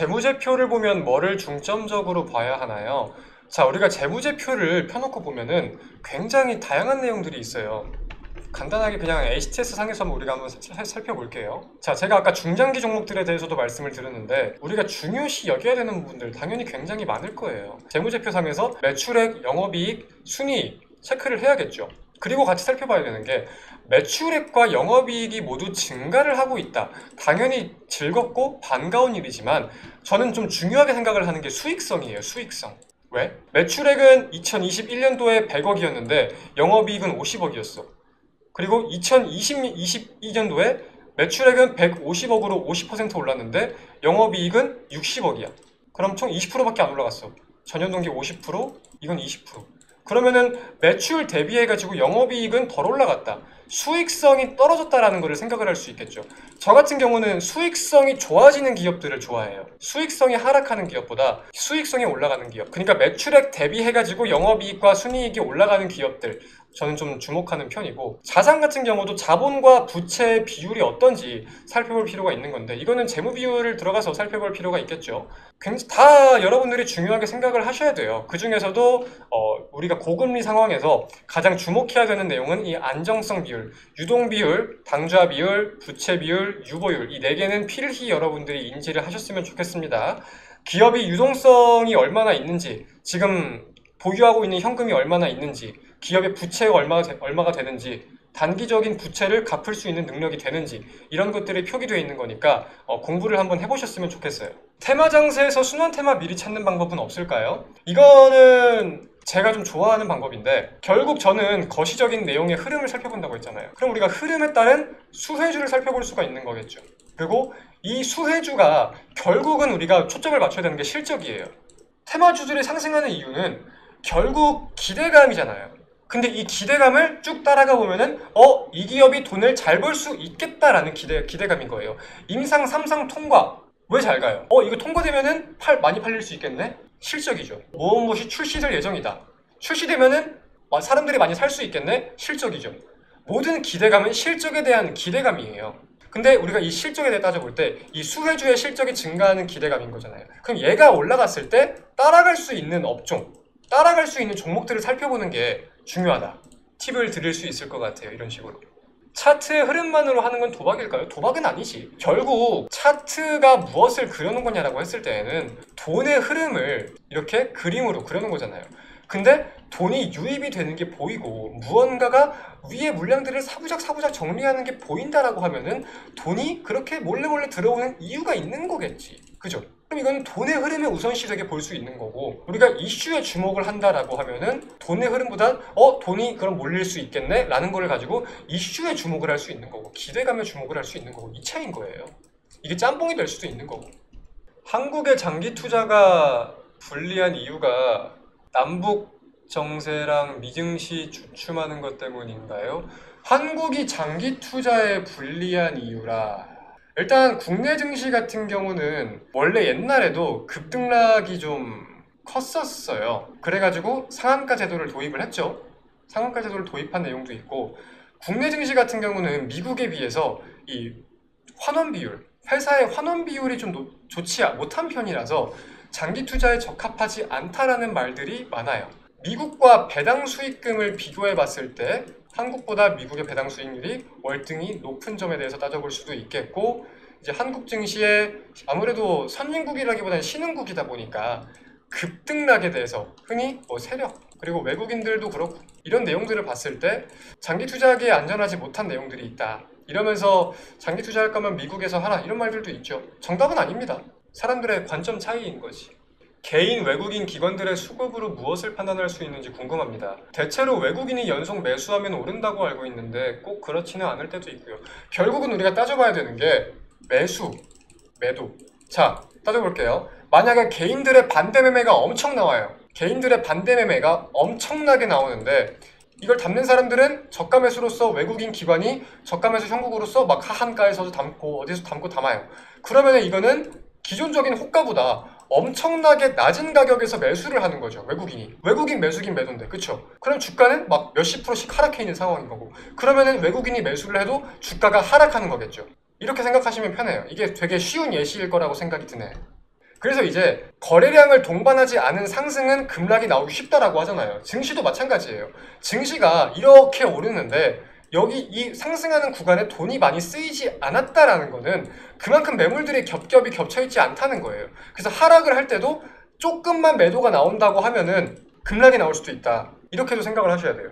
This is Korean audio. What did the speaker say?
재무제표를 보면 뭐를 중점적으로 봐야 하나요? 자, 우리가 재무제표를 펴놓고 보면은 굉장히 다양한 내용들이 있어요. 간단하게 그냥 HTS 상에서 한번 우리가 한번 살- 살펴볼게요. 자, 제가 아까 중장기 종목들에 대해서도 말씀을 드렸는데 우리가 중요시 여겨야 되는 부분들 당연히 굉장히 많을 거예요. 재무제표 상에서 매출액, 영업이익, 순이익 체크를 해야겠죠. 그리고 같이 살펴봐야 되는 게 매출액과 영업이익이 모두 증가를 하고 있다. 당연히 즐겁고 반가운 일이지만 저는 좀 중요하게 생각을 하는 게 수익성이에요. 수익성. 왜? 매출액은 2021년도에 100억이었는데 영업이익은 50억이었어. 그리고 2022년도에 매출액은 150억으로 50% 올랐는데 영업이익은 60억이야. 그럼 총 20%밖에 안 올라갔어. 전년 동기 50%, 이건 20%. 그러면은 매출 대비해 가지고 영업이익은 덜 올라갔다. 수익성이 떨어졌다라는 것을 생각을 할 수 있겠죠. 저 같은 경우는 수익성이 좋아지는 기업들을 좋아해요. 수익성이 하락하는 기업보다 수익성이 올라가는 기업. 그러니까 매출액 대비해 가지고 영업이익과 순이익이 올라가는 기업들. 저는 좀 주목하는 편이고 자산 같은 경우도 자본과 부채의 비율이 어떤지 살펴볼 필요가 있는 건데 이거는 재무 비율을 들어가서 살펴볼 필요가 있겠죠. 굉장히 다 여러분들이 중요하게 생각을 하셔야 돼요. 그 중에서도 어, 우리가 고금리 상황에서 가장 주목해야 되는 내용은 이 안정성 비율, 유동 비율, 당좌 비율, 부채 비율, 유보율 이 네 개는 필히 여러분들이 인지를 하셨으면 좋겠습니다. 기업이 유동성이 얼마나 있는지, 지금 보유하고 있는 현금이 얼마나 있는지, 기업의 부채가 얼마가, 되- 얼마가 되는지, 단기적인 부채를 갚을 수 있는 능력이 되는지 이런 것들이 표기되어 있는 거니까 어, 공부를 한번 해보셨으면 좋겠어요. 테마 장세에서 순환 테마 미리 찾는 방법은 없을까요? 이거는 제가 좀 좋아하는 방법인데 결국 저는 거시적인 내용의 흐름을 살펴본다고 했잖아요. 그럼 우리가 흐름에 따른 수혜주를 살펴볼 수가 있는 거겠죠. 그리고 이 수혜주가 결국은 우리가 초점을 맞춰야 되는 게 실적이에요. 테마주들이 상승하는 이유는 결국 기대감이잖아요. 근데 이 기대감을 쭉 따라가 보면은 어 이 기업이 돈을 잘 벌 수 있겠다라는 기대 기대감인 거예요. 임상 삼상 통과 왜 잘 가요? 어 이거 통과되면은 팔 많이 팔릴 수 있겠네? 실적이죠. 무엇이 출시될 예정이다. 출시되면은 어, 사람들이 많이 살 수 있겠네? 실적이죠. 모든 기대감은 실적에 대한 기대감이에요. 근데 우리가 이 실적에 대해 따져볼 때 이 수혜주의 실적이 증가하는 기대감인 거잖아요. 그럼 얘가 올라갔을 때 따라갈 수 있는 업종, 따라갈 수 있는 종목들을 살펴보는 게 중요하다. 팁을 드릴 수 있을 것 같아요. 이런 식으로. 차트의 흐름만으로 하는 건 도박일까요? 도박은 아니지. 결국 차트가 무엇을 그려놓은 거냐라고 했을 때에는 돈의 흐름을 이렇게 그림으로 그려놓은 거잖아요. 근데 돈이 유입이 되는 게 보이고 무언가가 위에 물량들을 사부작 사부작 정리하는 게 보인다라고 하면은 돈이 그렇게 몰래 몰래 들어오는 이유가 있는 거겠지. 그죠? 그럼 이건 돈의 흐름에 우선시되게 볼 수 있는 거고 우리가 이슈에 주목을 한다라고 하면은 돈의 흐름보다 어 돈이 그럼 몰릴 수 있겠네 라는 거를 가지고 이슈에 주목을 할 수 있는 거고 기대감에 주목을 할 수 있는 거고 이 차이인 거예요 이게 짬뽕이 될 수도 있는 거고 한국의 장기 투자가 불리한 이유가 남북 정세랑 미증시 주춤하는 것 때문인가요? 한국이 장기 투자에 불리한 이유라 일단 국내 증시 같은 경우는 원래 옛날에도 급등락이 좀 컸었어요. 그래가지고 상한가 제도를 도입을 했죠. 상한가 제도를 도입한 내용도 있고 국내 증시 같은 경우는 미국에 비해서 이 환원 비율, 회사의 환원 비율이 좀 노- 좋지 못한 편이라서 장기 투자에 적합하지 않다라는 말들이 많아요. 미국과 배당 수익금을 비교해 봤을 때 한국보다 미국의 배당 수익률이 월등히 높은 점에 대해서 따져볼 수도 있겠고 이제 한국 증시에 아무래도 선진국이라기보다는 신흥국이다 보니까 급등락에 대해서 흔히 뭐 세력 그리고 외국인들도 그렇고 이런 내용들을 봤을 때 장기 투자하기에 안전하지 못한 내용들이 있다. 이러면서 장기 투자할 거면 미국에서 하라 이런 말들도 있죠. 정답은 아닙니다. 사람들의 관점 차이인 거지. 개인 외국인 기관들의 수급으로 무엇을 판단할 수 있는지 궁금합니다. 대체로 외국인이 연속 매수하면 오른다고 알고 있는데 꼭 그렇지는 않을 때도 있고요. 결국은 우리가 따져봐야 되는 게 매수, 매도. 자, 따져볼게요. 만약에 개인들의 반대 매매가 엄청 나와요. 개인들의 반대 매매가 엄청나게 나오는데 이걸 담는 사람들은 저가 매수로서 외국인 기관이 저가 매수 형국으로서 막 하한가에서도 담고 어디서 담고 담아요. 그러면 이거는 기존적인 호가보다 엄청나게 낮은 가격에서 매수를 하는 거죠. 외국인이. 외국인 매수긴 매도인데. 그쵸? 그럼 주가는 막 몇십 프로씩 하락해 있는 상황인 거고. 그러면은 외국인이 매수를 해도 주가가 하락하는 거겠죠. 이렇게 생각하시면 편해요. 이게 되게 쉬운 예시일 거라고 생각이 드네. 그래서 이제 거래량을 동반하지 않은 상승은 급락이 나오기 쉽다라고 하잖아요. 증시도 마찬가지예요. 증시가 이렇게 오르는데 여기 이 상승하는 구간에 돈이 많이 쓰이지 않았다라는 거는 그만큼 매물들이 겹겹이 겹쳐 있지 않다는 거예요. 그래서 하락을 할 때도 조금만 매도가 나온다고 하면은 급락이 나올 수도 있다. 이렇게도 생각을 하셔야 돼요.